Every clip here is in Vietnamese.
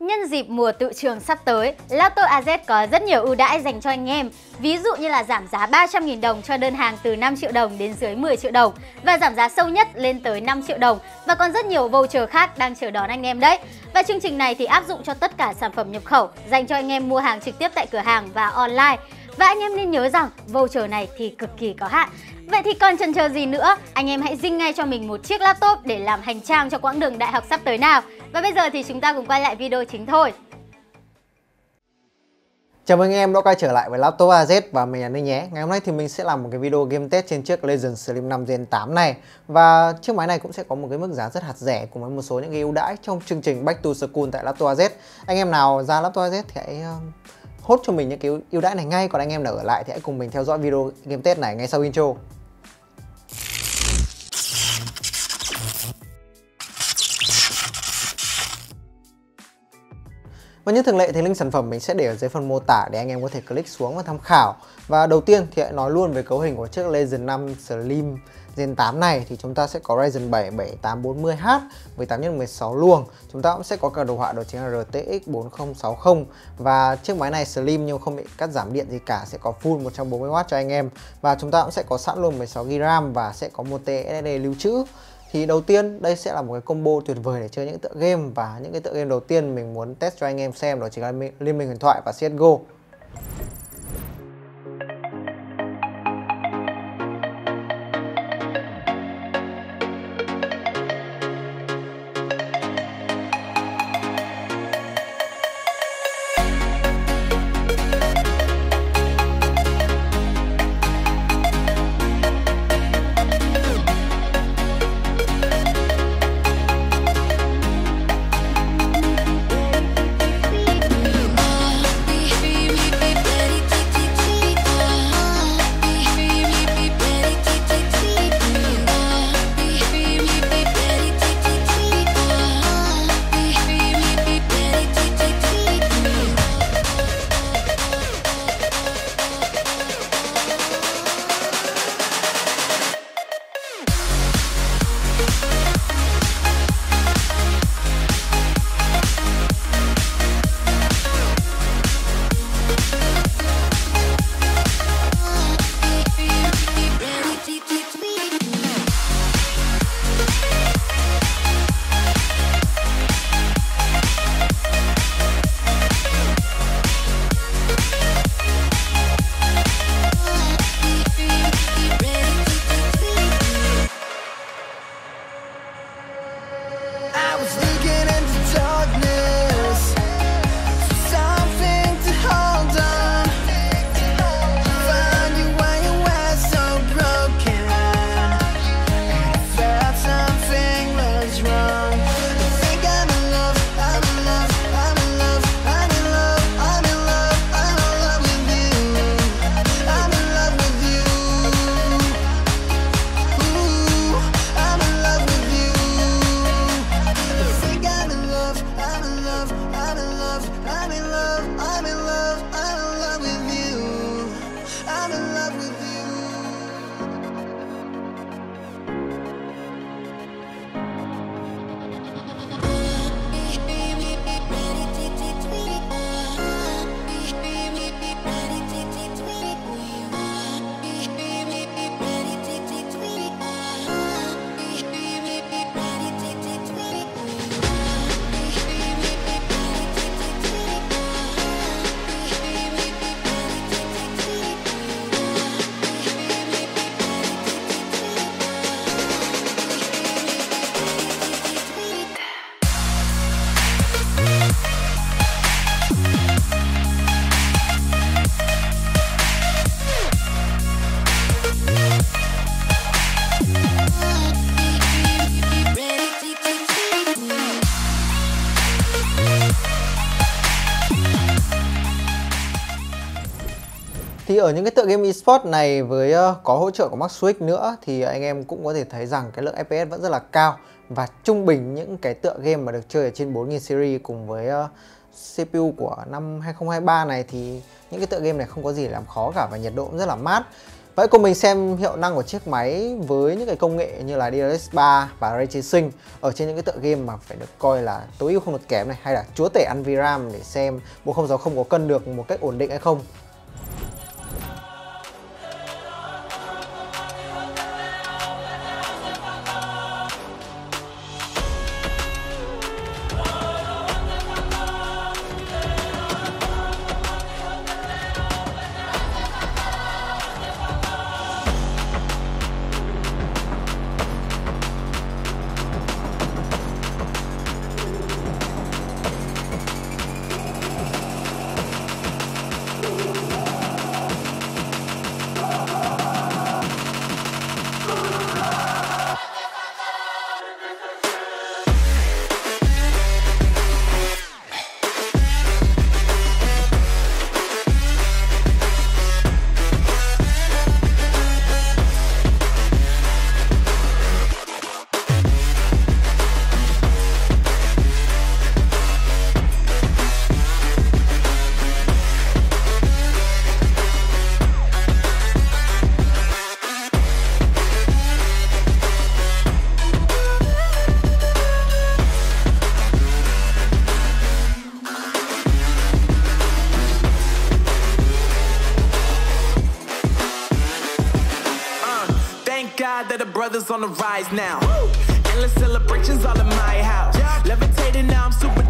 Nhân dịp mùa tự trường sắp tới, Lotto AZ có rất nhiều ưu đãi dành cho anh em. Ví dụ như là giảm giá 300.000 đồng cho đơn hàng từ 5 triệu đồng đến dưới 10 triệu đồng và giảm giá sâu nhất lên tới 5 triệu đồng và còn rất nhiều voucher khác đang chờ đón anh em đấy. Và chương trình này thì áp dụng cho tất cả sản phẩm nhập khẩu dành cho anh em mua hàng trực tiếp tại cửa hàng và online. Và anh em nên nhớ rằng voucher này thì cực kỳ có hạn. Vậy thì còn chần chờ gì nữa, anh em hãy dinh ngay cho mình một chiếc laptop để làm hành trang cho quãng đường đại học sắp tới nào. Và bây giờ thì chúng ta cùng quay lại video chính thôi. Chào mừng anh em đã quay trở lại với Laptop AZ và mình là Ninh nhé. Ngày hôm nay thì mình sẽ làm một cái video game test trên chiếc Legend Slim 5 Gen 8 này. Và chiếc máy này cũng sẽ có một cái mức giá rất hạt rẻ cùng với một số những cái ưu đãi trong chương trình Back to School tại Laptop AZ Anh em nào ra Laptop AZ thì hãy um, hốt cho mình những cái ưu đãi này ngay. Còn anh em nào ở lại thì hãy cùng mình theo dõi video game test này ngay sau intro. Và như thường lệ thì link sản phẩm mình sẽ để ở dưới phần mô tả để anh em có thể click xuống và tham khảo. Và đầu tiên thì hãy nói luôn về cấu hình của chiếc Legend 5 Slim Gen 8 này thì chúng ta sẽ có Ryzen 7 7840H với 8x16 luồng. Chúng ta cũng sẽ có cả đồ họa đó chính là RTX 4060 và chiếc máy này slim nhưng không bị cắt giảm điện gì cả, sẽ có full 140W cho anh em. Và chúng ta cũng sẽ có sẵn luôn 16GB RAM và sẽ có một TSD lưu trữ thì đầu tiên, đây sẽ là một cái combo tuyệt vời để chơi những tựa game. Và những cái tựa game đầu tiên mình muốn test cho anh em xem đó chính là Liên minh huyền thoại và CSGO ở những cái tựa game esports này với uh, có hỗ trợ của Max Switch nữa thì anh em cũng có thể thấy rằng cái lượng FPS vẫn rất là cao và trung bình những cái tựa game mà được chơi ở trên 4000 series cùng với ờ, uh, CPU của năm 2023 này thì những cái tựa game này không có gì làm khó cả và nhiệt độ cũng rất là mát. Vậy cùng mình xem hiệu năng của chiếc máy với những cái công nghệ như là DLSS 3 và Ray Tracing ở trên những cái tựa game mà phải được coi là tối ưu không được kém này hay là chúa tể ăn VRAM để xem bộ không không có cân được một cách ổn định hay không. Brothers on the rise now. Endless celebrations all in my house. Levitating now, I'm super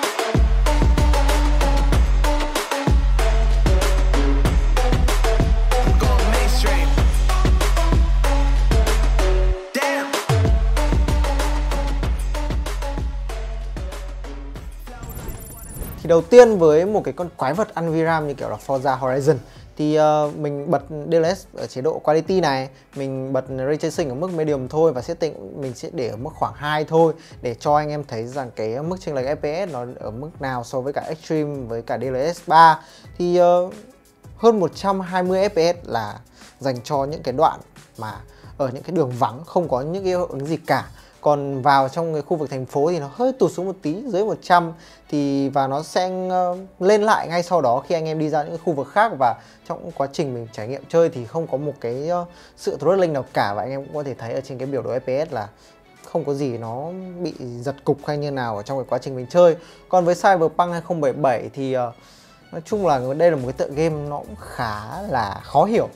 Thì đầu tiên với một cái con quái vật ăn VRAM như kiểu là Forza Horizon thì uh, mình bật DLSS ở chế độ quality này, mình bật ray tracing ở mức medium thôi và setting mình sẽ để ở mức khoảng 2 thôi để cho anh em thấy rằng cái mức chênh lệch FPS nó ở mức nào so với cả Extreme với cả DLSS 3 thì uh, hơn 120 FPS là dành cho những cái đoạn mà ở những cái đường vắng không có những cái hiệu ứng gì cả còn vào trong cái khu vực thành phố thì nó hơi tụt xuống một tí, dưới 100 thì, và nó sẽ ờ, lên lại ngay sau đó khi anh em đi ra những khu vực khác. Và trong quá trình mình trải nghiệm chơi thì không có một cái ờ, sự throttling nào cả. Và anh em cũng có thể thấy ở trên cái biểu đồ FPS là không có gì nó bị giật cục hay như nào ở trong cái quá trình mình chơi. Còn với Cyberpunk 2077 thì ờ, nói chung là đây là một cái tựa game nó cũng khá là khó hiểu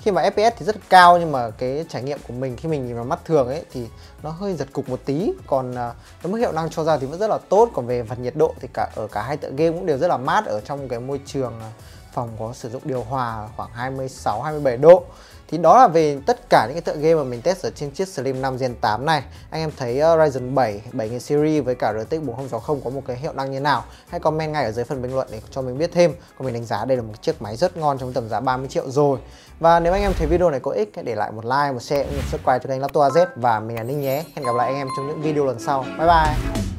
khi mà FPS thì rất là cao, nhưng mà cái trải nghiệm của mình khi mình nhìn vào mắt thường ấy thì nó hơi giật cục một tí. Còn à, cái mức hiệu năng cho ra thì vẫn rất là tốt. Còn về phần nhiệt độ thì cả, ở cả hai tựa game cũng đều rất là mát ở trong cái môi trường à, phòng có sử dụng điều hòa khoảng 26 27 độ thì đó là về tất cả những cái tựa game mà mình test ở trên chiếc Slim 5 Gen 8 này. Anh em thấy uh, Ryzen 7 7000 series với cả RTX 4060 có một cái hiệu năng như nào? Hãy comment ngay ở dưới phần bình luận để cho mình biết thêm. Còn mình đánh giá đây là một chiếc máy rất ngon trong tầm giá 30 triệu rồi. Và nếu anh em thấy video này có ích hãy để lại một like, một share, một subscribe cho kênh Laptop AZ Và mình là Ninh nhé. Hẹn gặp lại anh em trong những video lần sau. Bye bye!